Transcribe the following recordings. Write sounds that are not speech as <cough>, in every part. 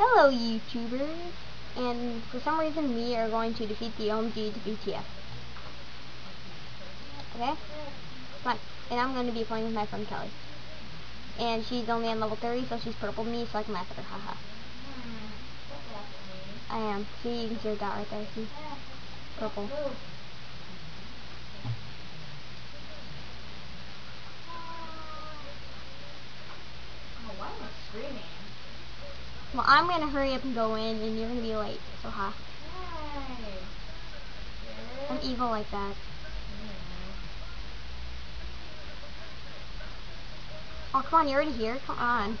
Hello, YouTubers. And for some reason, we are going to defeat the OMG to BTF. Okay? On. And I'm going to be playing with my friend Kelly. And she's only on level 30, so she's purple me, so I can laugh at her. Haha. I am. See, you can see her dot right there. See? Purple. Well, I'm going to hurry up and go in, and you're going to be late, so ha. I'm evil like that. Oh, come on, you're already here. Come on.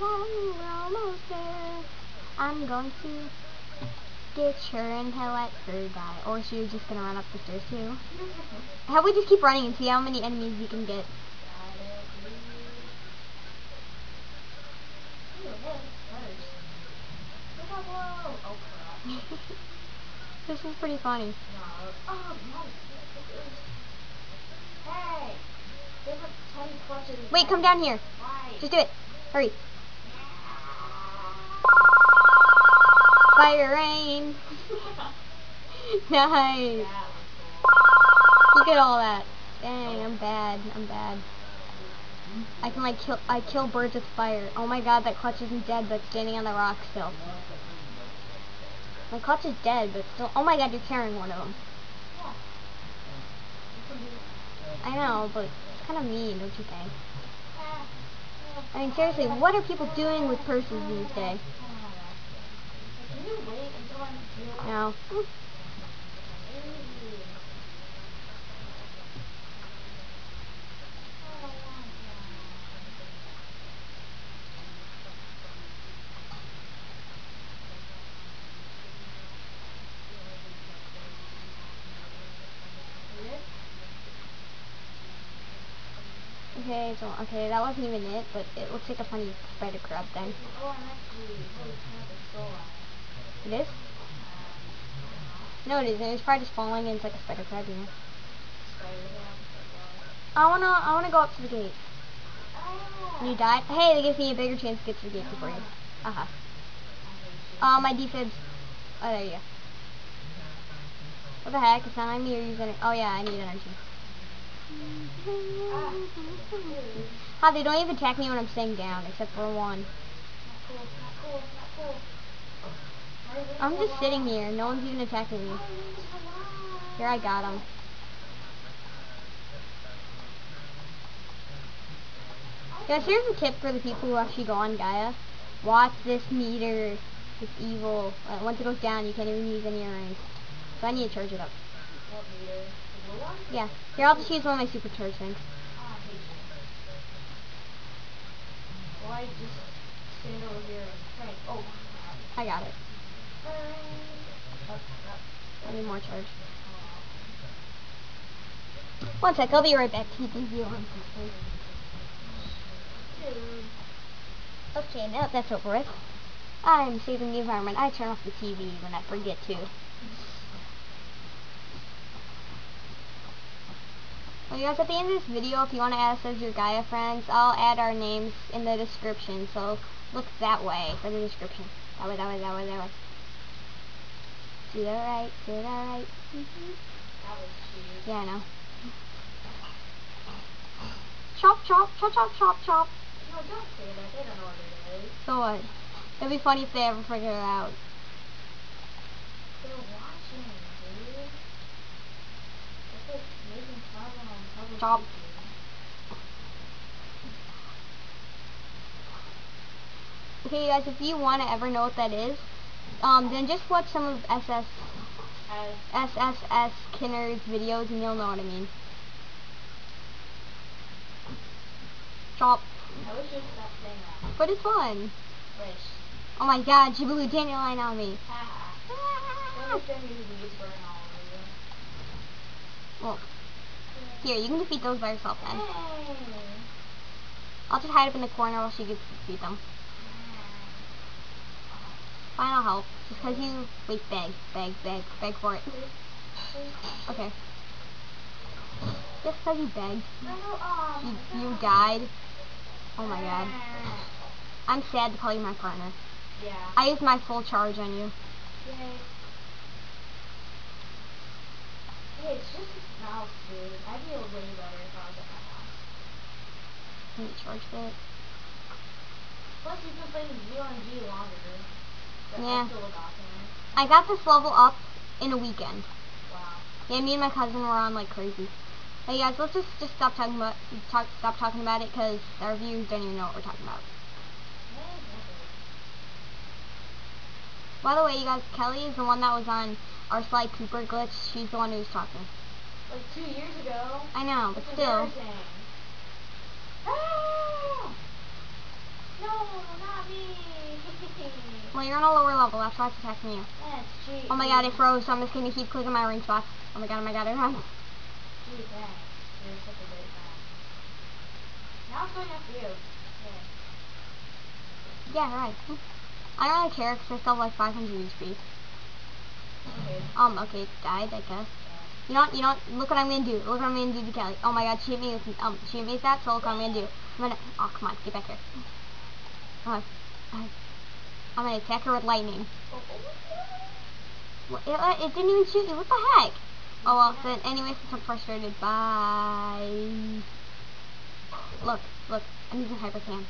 we're almost there. I'm going to get her and let her die. Or she's just gonna run up the stairs too. How about we just keep running and see how many enemies we can get. <laughs> this is pretty funny. Wait, come down here. Just do it. Hurry. Fire rain. <laughs> nice. Look at all that. Dang, I'm bad. I'm bad. I can like kill I kill birds with fire. Oh my god, that clutch isn't dead but standing on the rock still. My clutch is dead but still oh my god, you're carrying one of them. I know, but it's kind of mean, don't you think? I mean, seriously, what are people doing with purses these days? No. Okay, so, okay, that wasn't even it, but it looks like a funny spider crab thing. It is? No, it isn't. It's probably just falling it's like a spider crab, you know. I wanna, I wanna go up to the gate. You died? Hey, that gives me a bigger chance to get to the gate before you. Uh huh. Uh, my defibs. Oh, there you go. What the heck? It's not on me or using it. Oh yeah, I need an energy. Ah, they don't even attack me when I'm staying down, except for one. I'm just sitting here. No one's even attacking me. Here, I got him. Guys, here's a tip for the people who actually go on Gaia. Watch this meter. It's evil. Uh, once it goes down, you can't even use any earrings. So I need to charge it up. Yeah. Here, I'll just use one of my supercharged things. Why just stand over here and Oh. I got it. I need more charge. One sec, I'll be right back. Keeping you on. Okay, now that's over with. I'm saving the environment. I turn off the TV when I forget to. Well, you guys, at the end of this video, if you want to add us as your Gaia friends, I'll add our names in the description. So look that way for the description. That way, that way, that way, that way. Do that right, do that right. Mm -hmm. That. Yeah, I know. Chop, chop, chop, chop, chop, chop. No, don't say that. They don't know what it is. So what? It'd be funny if they ever figure it out. Stop. Okay, guys, if you want to ever know what that is, um, then just watch some of SS SSS Kinner's videos and you'll know what I mean. Stop. I wish you would stop saying that. But it's fun. Wish. Oh my god, she blew dandelion on me. Haha. Ah. Don't send me the weeds burning all over you. Well, here, you can defeat those by yourself then. Hey. I'll just hide up in the corner while she gets to defeat them. Fine, I'll help. Just because you... Wait, beg, beg, beg, beg for it. Okay. Just because you begged. You, you died. Oh my god. I'm sad to call you my partner. Yeah. I used my full charge on you. Yay. Hey, it's just a mouse, dude. I'd feel way better if I was at my house. Can you charge it? Plus, you've been playing zOMG longer. But Yeah. I still look awesome. I got this level up in a weekend. Wow. Yeah, me and my cousin were on like crazy. Hey guys, let's just just stop talking about talk stop talking about it because our viewers don't even know what we're talking about. By the way, you guys, Kelly is the one that was on our Sly Cooper glitch. She's the one who was talking. Like two years ago. I know, but It's still. Ah! No, not me. Well, you're on a lower level. That's why it's attacking you. That's. Oh my god, it froze, so I'm just gonna keep clicking my ring spots. Oh my god, oh my god, it runs. Now it's going after you. Yeah. Yeah, right. I don't really care because I still have like 500 HP. Okay. Um, okay, died, I guess. You know what, you know what, look what I'm gonna do. Look what I'm gonna do to Kelly. Oh my god, she hit me with, um, she with that, so look what I'm gonna do. I'm gonna, oh come on, get back here. Uh, uh, I'm gonna attack her with lightning. It, uh, it didn't even shoot me, what the heck? Oh well, then anyway, since I'm frustrated, bye. Look, look, I'm using HyperCam.